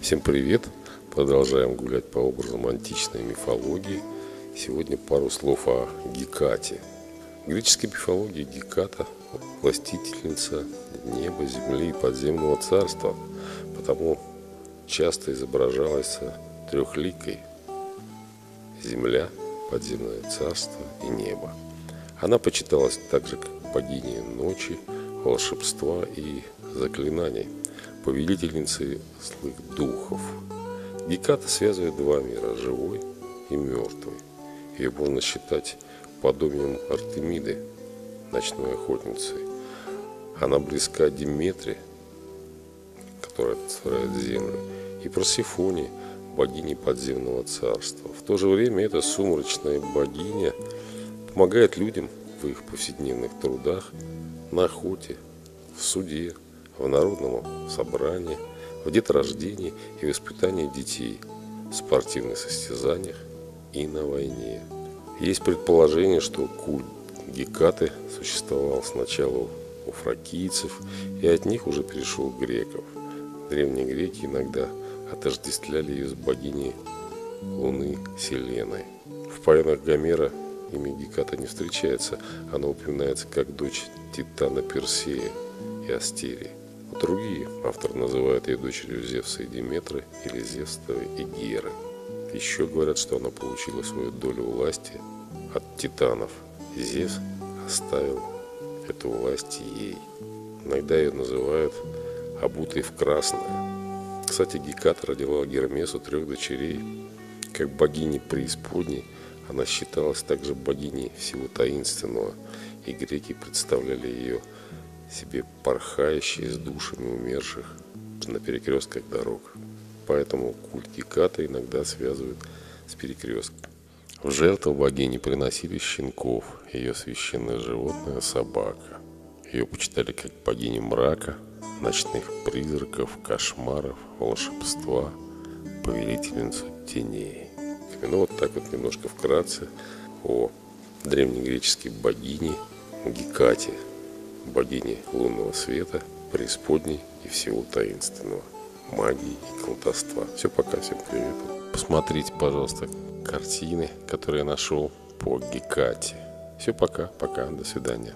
Всем привет! Продолжаем гулять по образам античной мифологии. Сегодня пару слов о Гекате. В греческой мифологии Геката – властительница неба, земли и подземного царства, потому часто изображалась трехликой – земля, подземное царство и небо. Она почиталась также как богиня ночи, волшебства и заклинаний, повелительницей злых духов. Геката связывает два мира – живой и мертвый. Ее можно считать подобием Артемиды, ночной охотницей. Она близка Диметре, которая олицетворяет землю, и Просифоне, богине подземного царства. В то же время эта сумрачная богиня помогает людям в их повседневных трудах, на охоте, в суде, в народном собрании, в деторождении и воспитании детей, в спортивных состязаниях и на войне. Есть предположение, что культ Гекаты существовал сначала у фракийцев и от них уже перешел к греков. Древние греки иногда отождествляли ее с богиней Луны Селеной. В поэмах Гомера имя Геката не встречается, она упоминается как дочь Титана Персея и Астерии. Другие автор называют ее дочерью Зевса и Диметры или Зевстовой и Геры. Еще говорят, что она получила свою долю власти от титанов. Зевс оставил эту власть ей. Иногда ее называют обутой в красное. Кстати, Геката родила Гермесу трех дочерей. Как богини преисподней, она считалась также богиней всего таинственного, и греки представляли ее себе порхающей с душами умерших на перекрестках дорог. Поэтому культ Геката иногда связывают с перекрестком. В жертву богини приносили щенков, ее священное животное – собака. Ее почитали как богиню мрака, ночных призраков, кошмаров, волшебства, повелительницу теней. Ну вот так вот немножко вкратце о древнегреческой богине Гекате – богини лунного света, преисподней и всего таинственного, магии и колдовства. Все, пока, всем привет. Посмотрите, пожалуйста, картины, которые я нашел по Гекате. Все, пока, пока, до свидания.